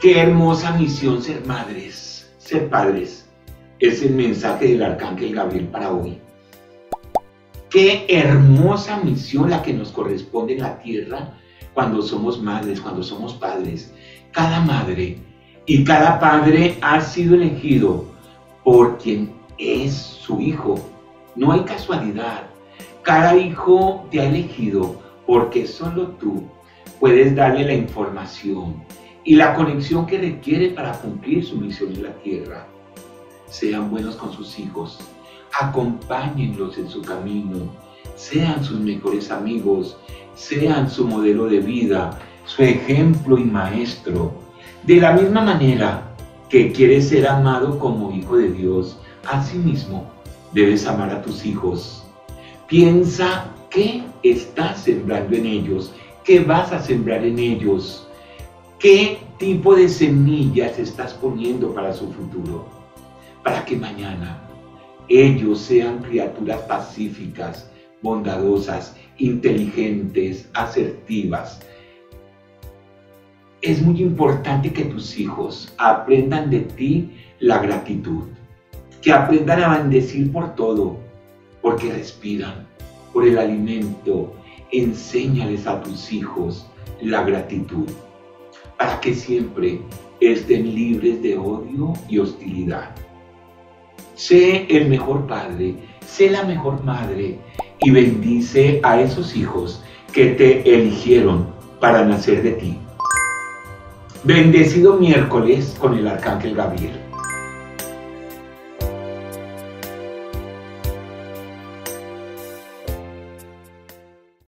Qué hermosa misión ser madres, ser padres. Es el mensaje del arcángel Gabriel para hoy. Qué hermosa misión la que nos corresponde en la tierra cuando somos madres, cuando somos padres. Cada madre y cada padre ha sido elegido por quien es su hijo. No hay casualidad. Cada hijo te ha elegido porque solo tú puedes darle la información y la conexión que requiere para cumplir su misión en la tierra. Sean buenos con sus hijos, acompáñenlos en su camino, sean sus mejores amigos, sean su modelo de vida, su ejemplo y maestro. De la misma manera que quieres ser amado como hijo de Dios, asimismo debes amar a tus hijos. Piensa qué estás sembrando en ellos, qué vas a sembrar en ellos, qué tipo de semillas estás poniendo para su futuro, para que mañana ellos sean criaturas pacíficas, bondadosas, inteligentes, asertivas. Es muy importante que tus hijos aprendan de ti la gratitud, que aprendan a bendecir por todo, porque respiran, por el alimento. Enséñales a tus hijos la gratitud, que siempre estén libres de odio y hostilidad. Sé el mejor padre, sé la mejor madre y bendice a esos hijos que te eligieron para nacer de ti. Bendecido miércoles con el Arcángel Gabriel.